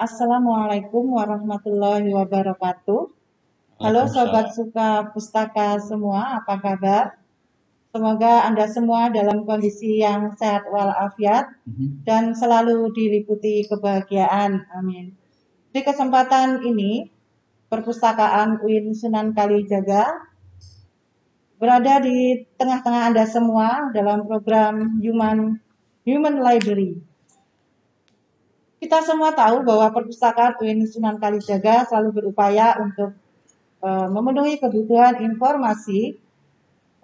Assalamualaikum warahmatullahi wabarakatuh. Halo Sobat Suka Pustaka semua, apa kabar? Semoga Anda semua dalam kondisi yang sehat walafiat Mhm. dan selalu diliputi kebahagiaan. Amin. Di kesempatan ini, Perpustakaan UIN Sunan Kalijaga berada di tengah-tengah Anda semua dalam program Human Human Library. Kita semua tahu bahwa perpustakaan UIN Sunan Kalijaga selalu berupaya untuk eh, memenuhi kebutuhan informasi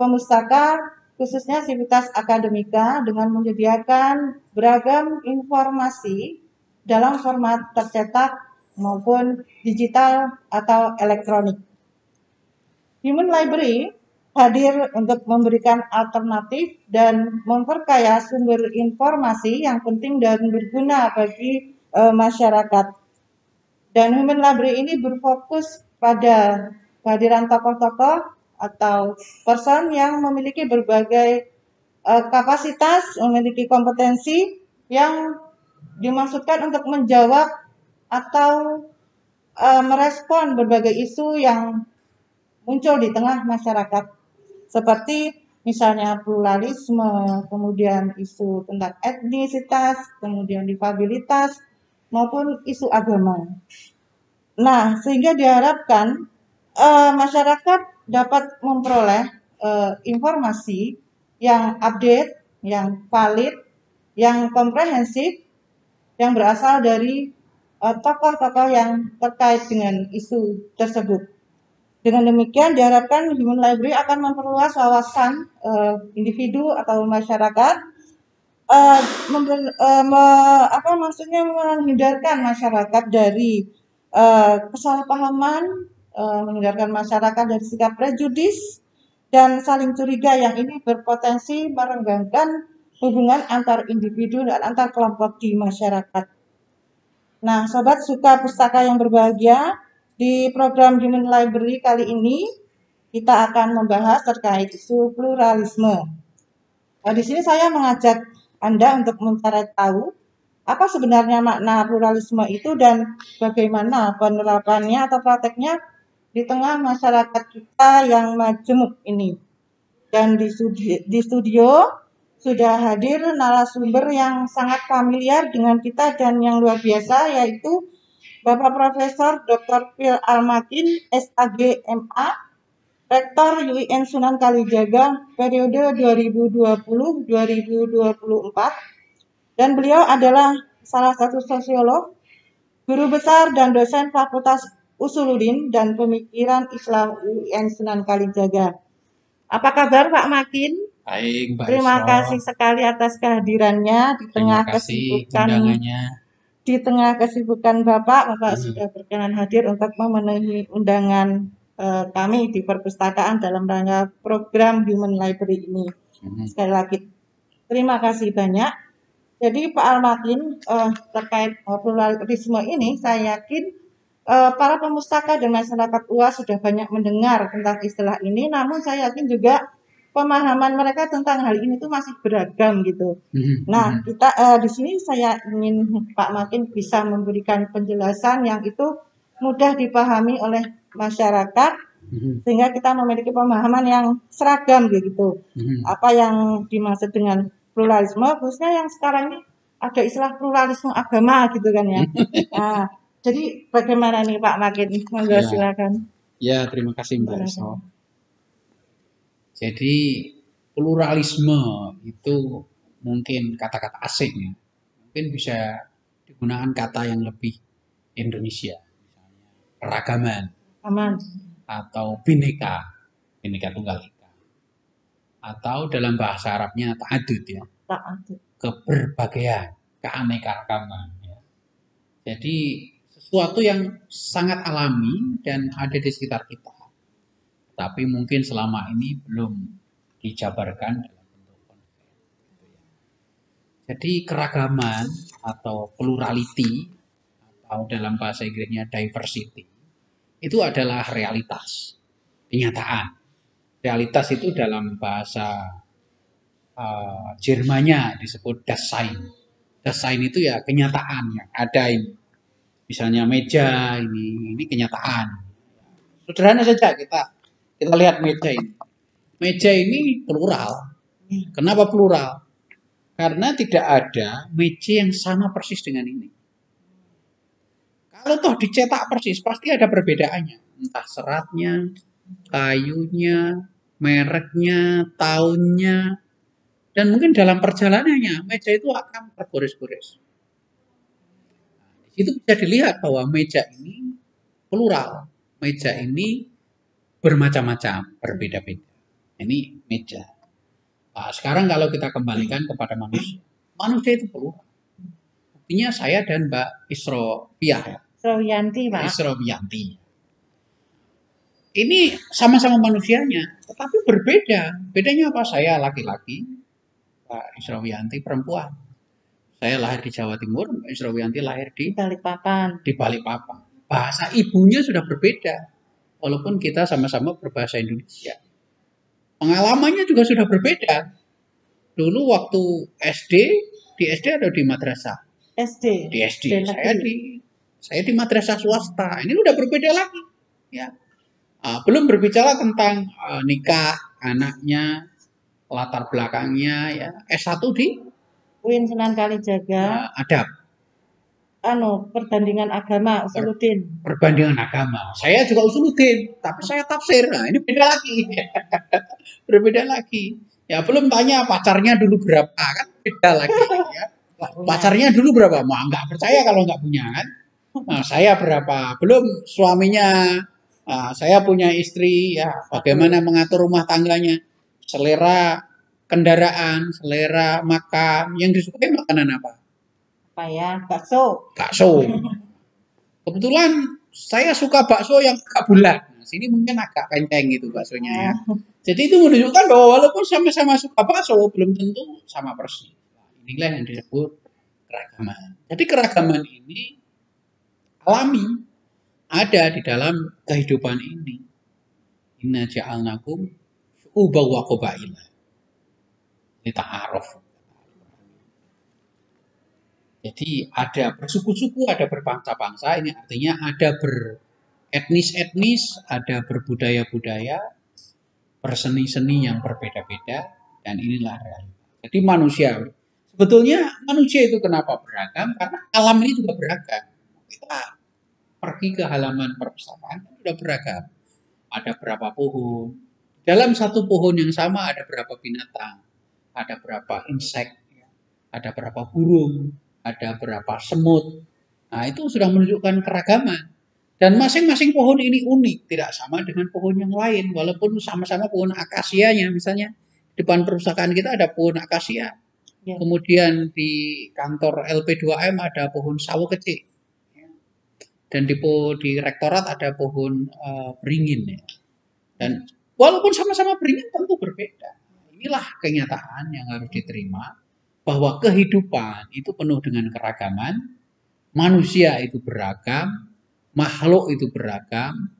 pemustaka khususnya sivitas akademika dengan menyediakan beragam informasi dalam format tercetak maupun digital atau elektronik. Human Library hadir untuk memberikan alternatif dan memperkaya sumber informasi yang penting dan berguna bagi eh, masyarakat. Dan Human Library ini berfokus pada kehadiran tokoh-tokoh atau person yang memiliki berbagai eh, kapasitas, memiliki kompetensi yang dimaksudkan untuk menjawab atau eh, merespon berbagai isu yang muncul di tengah masyarakat seperti misalnya pluralisme, kemudian isu tentang etnisitas, kemudian difabilitas, maupun isu agama. Nah, sehingga diharapkan eh, masyarakat dapat memperoleh eh, informasi yang update, yang valid, yang komprehensif, yang berasal dari eh, tokoh-tokoh yang terkait dengan isu tersebut. Dengan demikian diharapkan Human Library akan memperluas wawasan eh, individu atau masyarakat eh, member- eh, me- apa maksudnya menghindarkan masyarakat dari eh, kesalahpahaman, eh, menghindarkan masyarakat dari sikap prejudis dan saling curiga yang ini berpotensi merenggangkan hubungan antar individu dan antar kelompok di masyarakat. Nah, sobat suka pustaka yang berbahagia, di program Human Library kali ini kita akan membahas terkait isu pluralisme. Nah, di sini saya mengajak Anda untuk mencari tahu apa sebenarnya makna pluralisme itu dan bagaimana penerapannya atau prakteknya di tengah masyarakat kita yang majemuk ini. Dan di studio, di studio sudah hadir narasumber yang sangat familiar dengan kita dan yang luar biasa yaitu Bapak Profesor Dr. Phil Almakin, SAG MA, Rektor UIN Sunan Kalijaga periode 2020-2024 dan beliau adalah salah satu sosiolog, guru besar dan dosen Fakultas Usuluddin dan Pemikiran Islam UIN Sunan Kalijaga. Apa kabar Pak Makin? Baik, Mbak Terima kasih sekali atas kehadirannya di tengah kesibukan. Di tengah kesibukan Bapak, Bapak Hmm. sudah berkenan hadir untuk memenuhi undangan eh, kami di perpustakaan dalam rangka program Human Library ini. Mhm. Sekali lagi, terima kasih banyak. Jadi Pak Almatin eh, terkait eh, pluralisme ini, saya yakin eh, para pemustaka dan masyarakat UAS sudah banyak mendengar tentang istilah ini, namun saya yakin juga pemahaman mereka tentang hal ini tuh masih beragam gitu. Mhm. Nah, kita eh, di sini saya ingin Pak Makin bisa memberikan penjelasan yang itu mudah dipahami oleh masyarakat Mhm. sehingga kita memiliki pemahaman yang seragam begitu. Mhm. Apa yang dimaksud dengan pluralisme khususnya yang sekarang ini ada istilah pluralisme agama gitu kan ya. Nah, jadi bagaimana nih Pak Makin? Monggo Ya. silakan. Ya, terima kasih Mbak Silakan. Jadi pluralisme itu mungkin kata-kata asing ya. Mungkin bisa digunakan kata yang lebih Indonesia, misalnya keragaman Aman. atau bineka, bineka tunggal ika. Atau dalam bahasa Arabnya ta'adud ya, Tak ada. keberbagian, keanekaragaman. Ya. Jadi sesuatu yang sangat alami dan ada di sekitar kita. Tapi mungkin selama ini belum dijabarkan dalam bentuk ya. Jadi keragaman atau plurality atau dalam bahasa Inggrisnya diversity itu adalah realitas, kenyataan. Realitas itu dalam bahasa uh, Jermannya disebut das Sein. Das Sein itu ya kenyataan yang ada ini. Misalnya meja ini, ini kenyataan. Sederhana saja kita kita lihat meja ini. Meja ini plural. Kenapa plural? Karena tidak ada meja yang sama persis dengan ini. Kalau toh dicetak persis, pasti ada perbedaannya. Entah seratnya, kayunya, mereknya, tahunnya, dan mungkin dalam perjalanannya meja itu akan tergores-gores. Nah, di situ bisa dilihat bahwa meja ini plural, meja ini bermacam-macam, berbeda-beda. Ini meja. Nah, sekarang kalau kita kembalikan kepada manusia, manusia itu perlu. Buktinya saya dan Mbak Isro Piah. Isro Yanti, Pak. Isro Yanti. Ini sama-sama manusianya, tetapi berbeda. Bedanya apa? Saya laki-laki, Mbak Isro Yanti perempuan. Saya lahir di Jawa Timur, Mbak Isro Yanti lahir di Balikpapan. Di Balikpapan. Bahasa ibunya sudah berbeda, walaupun kita sama-sama berbahasa Indonesia. Pengalamannya juga sudah berbeda. Dulu waktu SD, di SD atau di madrasah? SD. Di SD. Saya di saya di madrasah swasta. Ini udah berbeda lagi. Ya. Uh, belum berbicara tentang uh, nikah anaknya, latar belakangnya ya. S1 di UIN Sunan Kalijaga. Uh, adab anu perbandingan agama usuludin. Perbandingan agama. Saya juga usuludin, tapi saya tafsir. Nah, ini beda lagi. Berbeda lagi. Ya belum tanya pacarnya dulu berapa kan beda lagi ya. Pacarnya dulu berapa? Mau nggak percaya kalau nggak punya kan? Nah, saya berapa? Belum suaminya. Nah, saya punya istri ya. Bagaimana mengatur rumah tangganya? Selera kendaraan, selera makan. Yang disukai makanan apa? Apa ya bakso. Bakso. Kebetulan saya suka bakso yang agak bulat. Nah, sini mungkin agak kenceng gitu baksonya ya. Jadi itu menunjukkan bahwa walaupun sama-sama suka bakso belum tentu sama persis. Nah, inilah yang disebut keragaman. Jadi keragaman ini alami ada di dalam kehidupan ini. Inna ja'alnakum syu'uba wa qabaila lita'aruf jadi ada bersuku-suku, ada berbangsa-bangsa, ini artinya ada beretnis-etnis, ada berbudaya-budaya, berseni-seni yang berbeda-beda, dan inilah realitas. Jadi manusia, sebetulnya manusia itu kenapa beragam? Karena alam ini juga beragam. Kita pergi ke halaman perpustakaan, sudah beragam. Ada berapa pohon, dalam satu pohon yang sama ada berapa binatang, ada berapa insek, ada berapa burung, ada berapa semut. Nah, itu sudah menunjukkan keragaman. Dan masing-masing pohon ini unik, tidak sama dengan pohon yang lain, walaupun sama-sama pohon akasianya. Misalnya, di depan perusahaan kita ada pohon akasia. Ya. Kemudian di kantor LP2M ada pohon sawo kecil. Dan di, di rektorat ada pohon uh, beringin. Ya. Dan walaupun sama-sama beringin tentu berbeda. Inilah kenyataan yang harus diterima bahwa kehidupan itu penuh dengan keragaman, manusia itu beragam, makhluk itu beragam,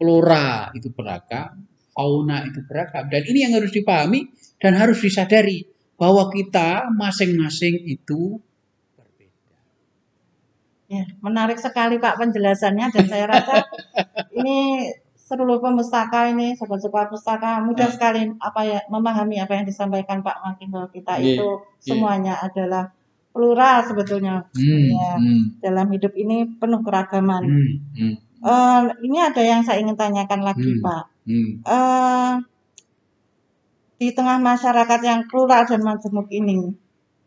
flora itu beragam, fauna itu beragam. Dan ini yang harus dipahami dan harus disadari bahwa kita masing-masing itu berbeda. Ya, menarik sekali Pak penjelasannya dan saya rasa ini seluruh pemustaka ini sobat-sobat pustaka mudah sekali apa ya memahami apa yang disampaikan Pak Makin bahwa kita yeah, itu yeah. semuanya adalah plural sebetulnya hmm, ya hmm. dalam hidup ini penuh keragaman. Hmm, hmm. Uh, ini ada yang saya ingin tanyakan lagi hmm, Pak. Hmm. Uh, di tengah masyarakat yang plural dan majemuk ini,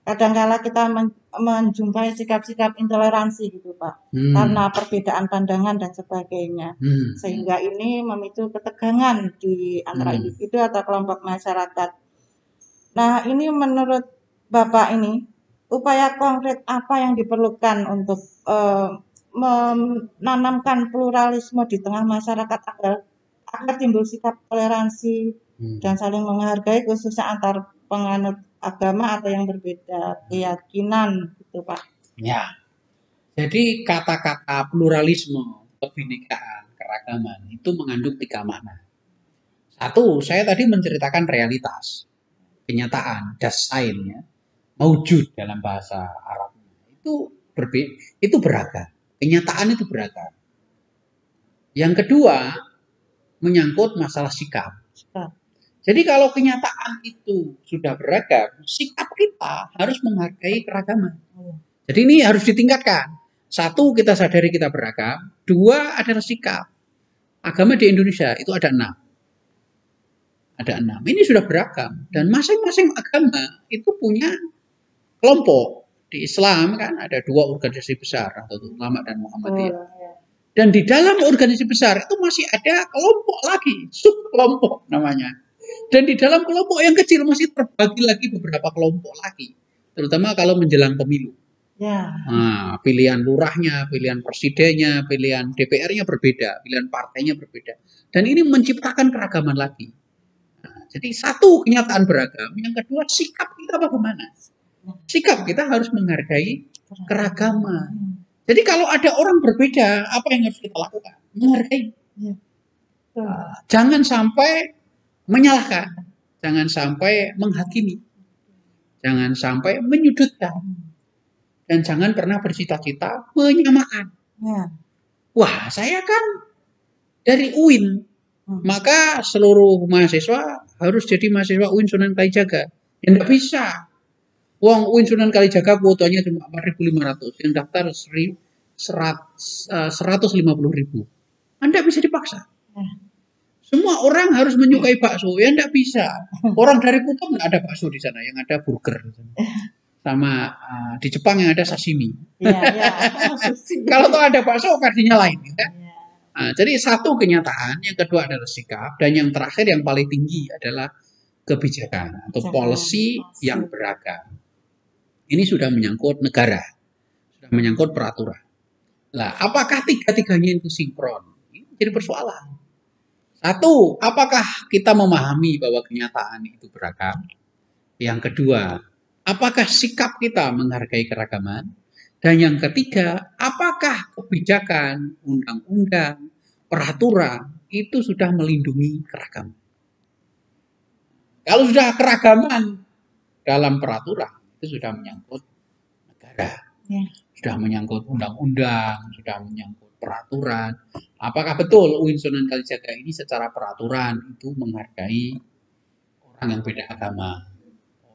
kadangkala kita men menjumpai sikap-sikap intoleransi gitu Pak hmm. karena perbedaan pandangan dan sebagainya hmm. sehingga ini memicu ketegangan di antara hmm. individu atau kelompok masyarakat. Nah ini menurut Bapak ini upaya konkret apa yang diperlukan untuk uh, menanamkan pluralisme di tengah masyarakat agar agar timbul sikap toleransi hmm. dan saling menghargai khususnya antar penganut agama atau yang berbeda keyakinan gitu Pak. Ya. Jadi kata-kata pluralisme, kebinekaan, keragaman itu mengandung tiga makna. Satu, saya tadi menceritakan realitas, kenyataan, dasain ya, maujud dalam bahasa Arab. Itu berbeda, itu beragam. kenyataan itu beragam. Yang kedua, menyangkut masalah sikap. Sikap. Jadi kalau kenyataan itu sudah beragam, sikap kita harus menghargai keragaman. Iya. Jadi ini harus ditingkatkan. Satu, kita sadari kita beragam. Dua, adalah sikap. Agama di Indonesia itu ada enam. Ada enam. Ini sudah beragam. Dan masing-masing agama itu punya kelompok. Di Islam kan ada dua organisasi besar, atau ulama dan Muhammadiyah. Betul, ya. Dan di dalam organisasi besar itu masih ada kelompok lagi, sub kelompok namanya. Dan di dalam kelompok yang kecil masih terbagi lagi beberapa kelompok lagi. Terutama kalau menjelang pemilu. Ya, Nah, pilihan lurahnya, pilihan presidennya, pilihan DPR-nya berbeda, pilihan partainya berbeda. Dan ini menciptakan keragaman lagi. Nah, jadi satu kenyataan beragam, yang kedua sikap kita bagaimana? Sikap kita harus menghargai keragaman. Jadi kalau ada orang berbeda, apa yang harus kita lakukan? Menghargai. Betul. Jangan sampai menyalahkan, jangan sampai menghakimi, jangan sampai menyudutkan, dan jangan pernah bercita-cita menyamakan. Ya, Wah, saya kan dari UIN, Hmm. maka seluruh mahasiswa harus jadi mahasiswa UIN Sunan Kalijaga. Ya enggak bisa. Wong UIN Sunan Kalijaga kuotanya cuma 4.500, yang daftar 150 ribu. Anda bisa dipaksa. Ya. Semua orang harus menyukai bakso, ya enggak bisa. Orang dari Kutub enggak ada bakso di sana, yang ada burger. Sama uh, di Jepang yang ada sashimi. ya, ya. Kalau tuh ada bakso versinya lain. ya. Ya. Nah, jadi satu kenyataan, yang kedua adalah sikap, dan yang terakhir yang paling tinggi adalah kebijakan atau policy. yang beragam. Ini sudah menyangkut negara, sudah menyangkut peraturan. Lah, apakah tiga-tiganya itu sinkron? Ini jadi persoalan. Satu, apakah kita memahami bahwa kenyataan itu beragam? Yang kedua, apakah sikap kita menghargai keragaman? Dan yang ketiga, apakah kebijakan, undang-undang, peraturan itu sudah melindungi keragaman? Kalau sudah keragaman dalam peraturan, itu sudah menyangkut negara. Ya. Sudah menyangkut undang-undang, sudah menyangkut peraturan. Apakah betul UIN Sunan Kalijaga ini secara peraturan itu menghargai orang yang beda agama,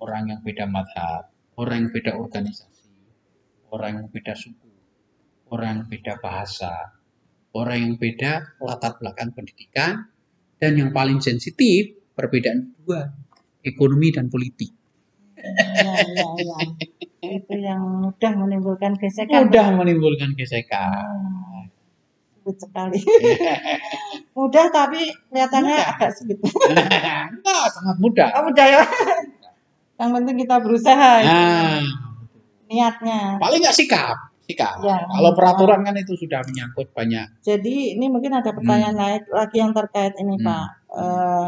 orang yang beda madhab, orang yang beda organisasi, orang yang beda suku, orang yang beda bahasa, orang yang beda latar belakang pendidikan, dan yang paling sensitif perbedaan dua, ekonomi dan politik. ya, ya, ya. Itu yang mudah menimbulkan gesekan. Mudah menimbulkan gesekan. Sulit sekali. mudah tapi kelihatannya Mudah. agak sulit. Enggak, sangat mudah. Oh, mudah ya. Yang penting kita berusaha. itu. Nah, Niatnya. paling nggak sikap, sikap. Ya. Kalau peraturan kan itu sudah menyangkut banyak. Jadi ini mungkin ada pertanyaan lain lagi yang terkait ini Hmm. Pak. Eh,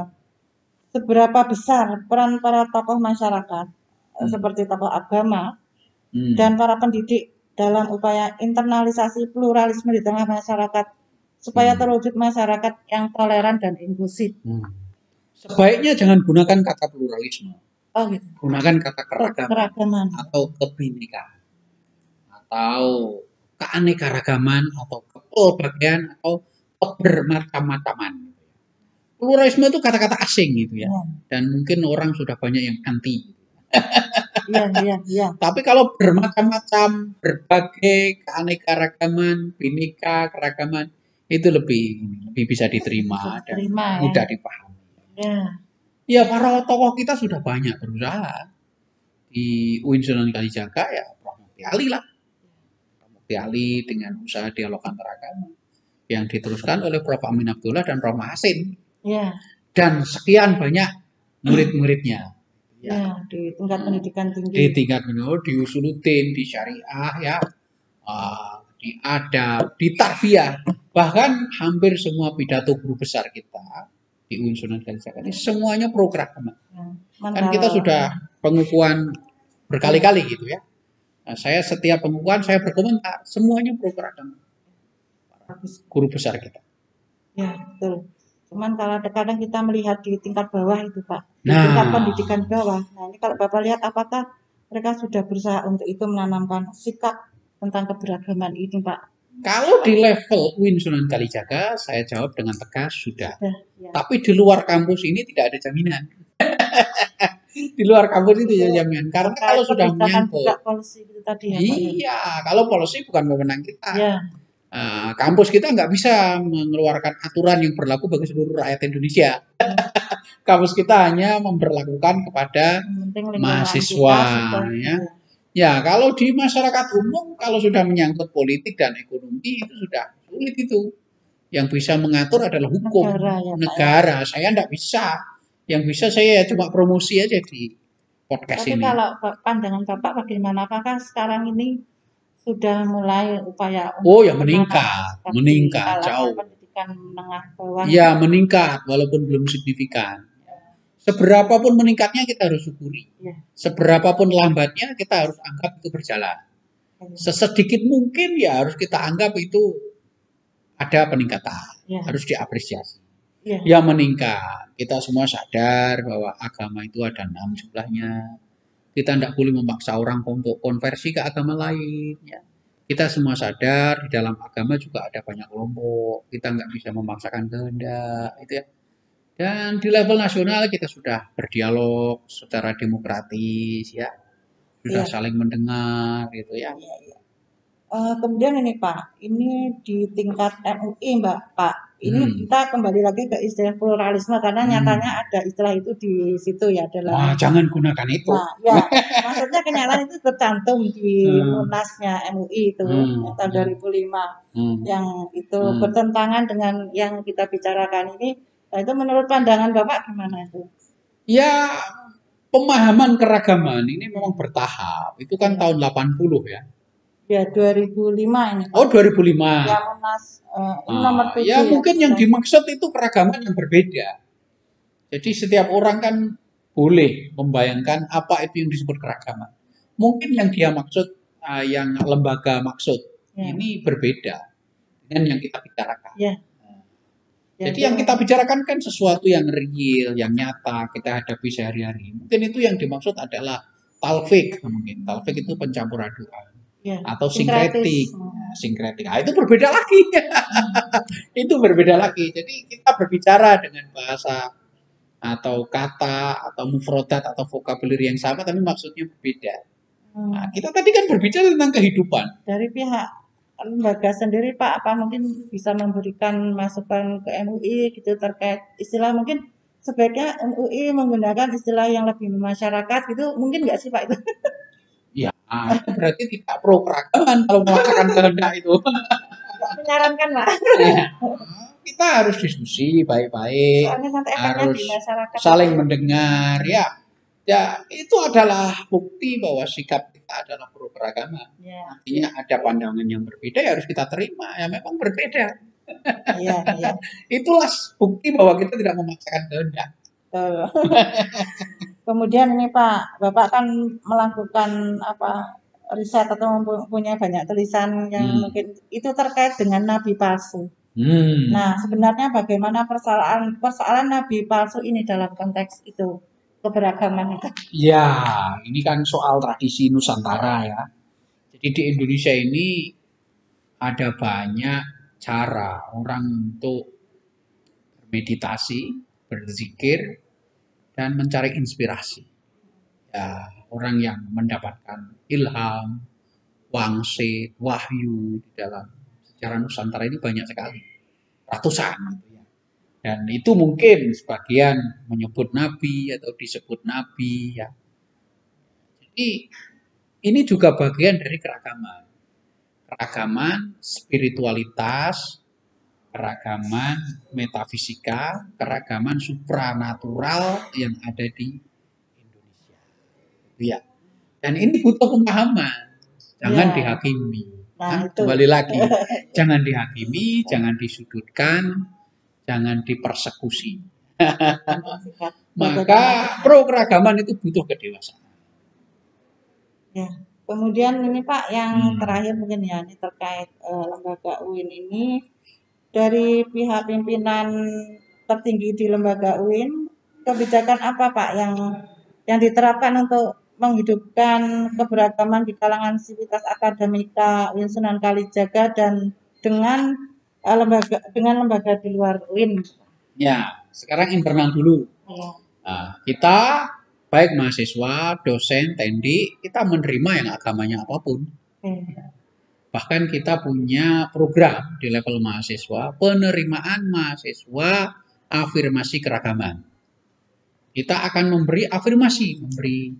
seberapa besar peran para tokoh masyarakat eh, Hmm. seperti tokoh agama Hmm. dan para pendidik dalam upaya internalisasi pluralisme di tengah masyarakat supaya Hmm. terwujud masyarakat yang toleran dan inklusif. Hmm. Sebaiknya jangan gunakan kata pluralisme, Oh gitu. gunakan kata keragaman Keragaman. atau kebinekaan atau keanekaragaman atau kepelbagaian atau kebermacam-macaman. Pluralisme itu kata-kata asing gitu ya, Ya. dan mungkin orang sudah banyak yang anti. Iya, iya, iya. Tapi kalau bermacam-macam, berbagai keanekaragaman, bineka keragaman itu lebih lebih bisa diterima dan Terima ya. mudah dipahami. Ya. Ya para tokoh kita sudah banyak berusaha di UIN Sunan Kalijaga ya Prof. Ali lah. Prof. Mukti Ali dengan usaha dialog antaragama yang diteruskan oleh Prof. Amin Abdullah dan Prof. Mahasin Ya. dan sekian banyak murid-muridnya. Ya, Ya, di tingkat pendidikan di tinggi. tingkat menurut di usuluddin, di syariah ya, ah, di adab, di tarbiyah, bahkan hampir semua pidato guru besar kita di UIN Sunan Kalijaga ini semuanya program. Ya. Kan kita sudah pengukuhan berkali-kali gitu ya. Nah, saya setiap pengukuhan saya berkomentar semuanya program guru besar kita. Ya, betul. Cuman kalau kadang kita melihat di tingkat bawah itu, Pak. Di Nah. tingkat pendidikan bawah. Nah, ini kalau Bapak lihat apakah mereka sudah berusaha untuk itu menanamkan sikap tentang keberagaman ini, Pak? Kalau di level UIN Sunan Kalijaga, saya jawab dengan tegas sudah. Sudah, ya. Tapi di luar kampus ini tidak ada jaminan. di luar kampus itu tidak jaminan. Karena kalau sudah menyangkut, polisi itu tadi ya, ya. iya, kalau polisi bukan wewenang kita. Ya, Eh, kampus kita nggak bisa mengeluarkan aturan yang berlaku bagi seluruh rakyat Indonesia. kampus kita hanya memperlakukan kepada Mahasiswa, sudah, ya. Ya, kalau di masyarakat umum, kalau sudah menyangkut politik dan ekonomi, itu sudah sulit itu. Yang bisa mengatur adalah hukum, Negara, ya, Pak, ya. negara. Saya tidak bisa. Yang bisa saya ya cuma promosi aja di podcast Tapi ini. kalau Pak- pandangan Bapak bagaimana? Apakah sekarang ini sudah mulai upaya Oh, ya meningkat, meningkat, jauh. pendidikan menengah bawah? Ya, meningkat, walaupun belum signifikan. Seberapapun meningkatnya kita harus syukuri. Ya. Seberapapun lambatnya kita harus anggap itu berjalan. Sesedikit mungkin ya harus kita anggap itu ada peningkatan. Ya. harus diapresiasi. Ya. Ya meningkat. Kita semua sadar bahwa agama itu ada enam jumlahnya. Kita tidak boleh memaksa orang untuk konversi ke agama lain. Ya. Kita semua sadar di dalam agama juga ada banyak kelompok. Kita nggak bisa memaksakan kehendak, itu ya. Dan di level nasional kita sudah berdialog secara demokratis, ya. Sudah Iya. saling mendengar, gitu ya. Iya, iya. Eh, kemudian ini Pak, ini di tingkat MUI Mbak Pak, ini Hmm. kita kembali lagi ke istilah pluralisme karena Hmm. nyatanya ada istilah itu di situ ya dalam. Wah, jangan gunakan itu. Nah, ya, maksudnya kenyataan itu tercantum di Hmm. munasnya MUI itu Hmm. tahun 2005 Hmm. yang itu Hmm. bertentangan dengan yang kita bicarakan ini. Nah, itu menurut pandangan Bapak gimana itu? Ya, pemahaman keragaman ini memang bertahap. Itu kan Ya. tahun 80 ya. Ya 2005 ini. Oh, 2005. Ya munas eh, ini Ah, nomor 7 ya mungkin yang dimaksud itu keragaman yang berbeda. Jadi setiap orang kan boleh membayangkan apa itu yang disebut keragaman. Mungkin yang dia maksud, ah, yang lembaga maksud, Ya. ini berbeda dengan yang kita bicarakan. Ya. Ya, Jadi yang kita bicarakan kan sesuatu yang real, yang nyata, kita hadapi sehari-hari. Mungkin itu yang dimaksud adalah talfik mungkin. Talfik itu pencampur aduan ya, atau sinkretik. Hmm. Nah, sinkretik. Ah, itu berbeda lagi. itu berbeda lagi. Jadi kita berbicara dengan bahasa atau kata atau mufrodat atau vocabulary yang sama tapi maksudnya berbeda. Hmm. Nah, kita tadi kan berbicara tentang kehidupan. Dari pihak lembaga sendiri Pak, apa mungkin bisa memberikan masukan ke MUI gitu terkait istilah mungkin sebaiknya MUI menggunakan istilah yang lebih masyarakat gitu mungkin nggak sih Pak itu? Ya, berarti tidak pro keragaman kalau melakukan kehendak itu. Menyarankan Pak. Ya. Kita harus diskusi baik-baik, harus di masyarakat. saling mendengar ya. Ya, itu adalah bukti bahwa sikap kita adalah pro keragaman. Ya, Artinya ada pandangan yang berbeda ya harus kita terima. Ya memang berbeda. iya, iya. Itulah bukti bahwa kita tidak memaksakan kehendak. Kemudian ini Pak, Bapak kan melakukan apa riset atau mempunyai banyak tulisan yang Hmm. mungkin itu terkait dengan nabi palsu. Hmm. Nah, sebenarnya bagaimana persoalan persoalan nabi palsu ini dalam konteks itu keberagaman itu? Ya, ini kan soal tradisi Nusantara ya. Jadi di Indonesia ini ada banyak cara orang untuk bermeditasi, berzikir, dan mencari inspirasi. Ya, orang yang mendapatkan ilham, wangsit, wahyu di dalam sejarah Nusantara ini banyak sekali. Ratusan. gitu ya. Dan itu mungkin sebagian menyebut nabi atau disebut nabi ya. Jadi ini juga bagian dari keragaman. Keragaman spiritualitas, keragaman metafisika, keragaman supranatural yang ada di Indonesia. Ya. Dan ini butuh pemahaman. Jangan Ya. dihakimi. Nah, Nah, itu. kembali lagi, jangan dihakimi, jangan disudutkan, jangan dipersekusi. Maka pro keragaman itu butuh kedewasaan. Ya. Kemudian ini Pak yang Hmm. terakhir mungkin ya ini terkait eh, lembaga UIN ini dari pihak pimpinan tertinggi di lembaga UIN kebijakan apa Pak yang yang diterapkan untuk menghidupkan keberagaman di kalangan sivitas akademika UIN Sunan Kalijaga dan dengan uh, lembaga dengan lembaga di luar UIN. Ya, sekarang internal dulu. Ya. Nah, kita baik mahasiswa, dosen, tendi, kita menerima yang agamanya apa pun. Oke. Bahkan kita punya program di level mahasiswa, penerimaan mahasiswa afirmasi keragaman. Kita akan memberi afirmasi, memberi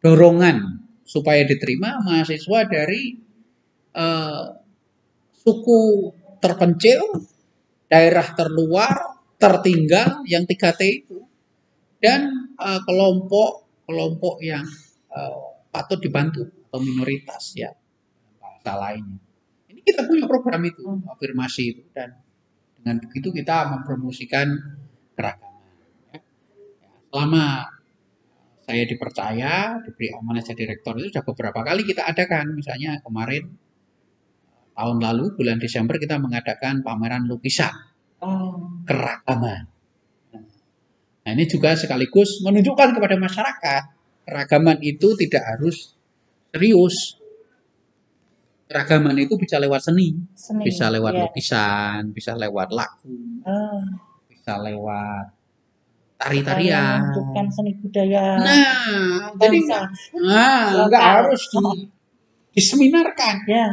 dorongan supaya diterima mahasiswa dari eh, suku terpencil, daerah terluar, tertinggal yang 3T itu dan eh, kelompok kelompok yang eh, patut dibantu atau minoritas ya bahasa lainnya. Ini kita punya program itu Hmm. afirmasi itu dan dengan begitu kita mempromosikan keragaman. Ya, Selama saya dipercaya diberi amanah jadi rektor itu sudah beberapa kali kita adakan misalnya kemarin tahun lalu bulan Desember kita mengadakan pameran lukisan Oh, keragaman. Nah, ini juga sekaligus menunjukkan kepada masyarakat keragaman itu tidak harus serius. Keragaman itu bisa lewat seni, seni. bisa lewat Ya. lukisan, bisa lewat lagu, Oh, bisa lewat tari-tarian. menunjukkan seni budaya Nah, jadi bangsa. nah, nggak harus di, diseminarkan, Ya,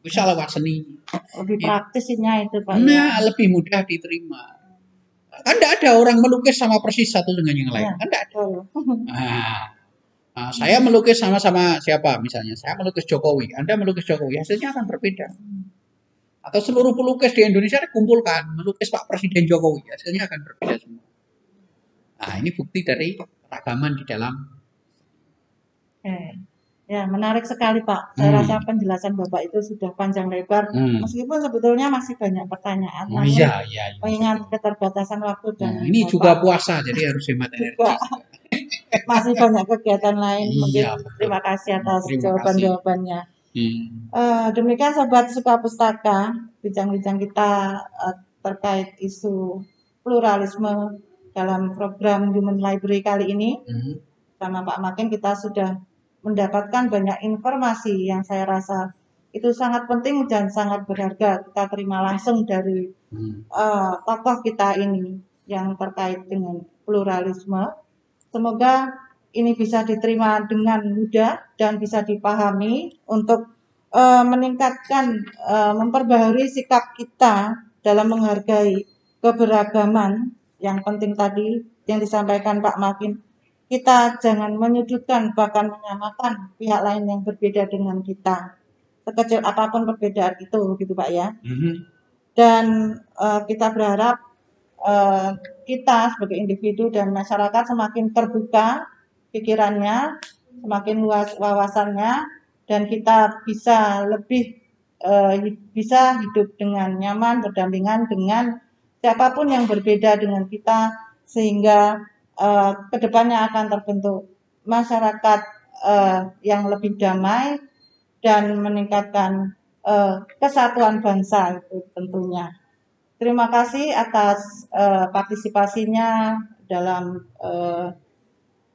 bisa lewat seni. lebih Ya. praktisnya itu Pak. Nah, lebih mudah diterima. Kan tidak ada orang melukis sama persis satu dengan yang lain. Ya. Kan tidak ada. Nah, saya melukis sama-sama siapa misalnya? Saya melukis Jokowi, Anda melukis Jokowi, hasilnya akan berbeda. Atau seluruh pelukis di Indonesia dikumpulkan melukis Pak Presiden Jokowi, hasilnya akan berbeda semua. Nah, ini bukti dari keragaman di dalam. Oke. Ya, menarik sekali Pak. Saya Hmm. rasa penjelasan Bapak itu sudah panjang lebar. Hmm. Meskipun sebetulnya masih banyak pertanyaan, Oh iya, iya. iya. mengingat keterbatasan waktu dan Nah, ini Bapak juga puasa, jadi harus hemat energi. masih banyak kegiatan lain. Iya, Mungkin betul. terima kasih atas jawaban-jawabannya. Hmm. Eh, demikian sobat suka pustaka, bincang-bincang kita eh, terkait isu pluralisme dalam program Human Library kali ini. Hmm. Sama Pak Makin kita sudah mendapatkan banyak informasi yang saya rasa itu sangat penting dan sangat berharga kita terima langsung dari Hmm. eh, tokoh kita ini yang terkait dengan pluralisme. Semoga ini bisa diterima dengan mudah dan bisa dipahami untuk eh, meningkatkan, eh, memperbaharui sikap kita dalam menghargai keberagaman yang penting tadi yang disampaikan Pak Makin. Kita jangan menyudutkan bahkan menyamakan pihak lain yang berbeda dengan kita. Sekecil apa pun perbedaan itu, gitu Pak ya Hmm. dan eh, kita berharap eh, kita sebagai individu dan masyarakat semakin terbuka pikirannya, semakin luas wawasannya, dan kita bisa lebih hi- bisa hidup dengan nyaman, berdampingan dengan siapa pun yang berbeda dengan kita, sehingga eh, ke depannya akan terbentuk masyarakat eh, yang lebih damai dan meningkatkan eh, kesatuan bangsa itu tentunya. Terima kasih atas eh, partisipasinya dalam eh,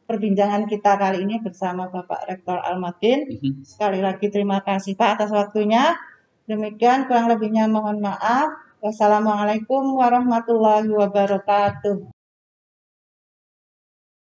perbincangan kita kali ini bersama Bapak Rektor Almadin. Hmm. Sekali lagi terima kasih Pak atas waktunya. Demikian kurang lebihnya mohon maaf. Wassalamualaikum warahmatullahi wabarakatuh.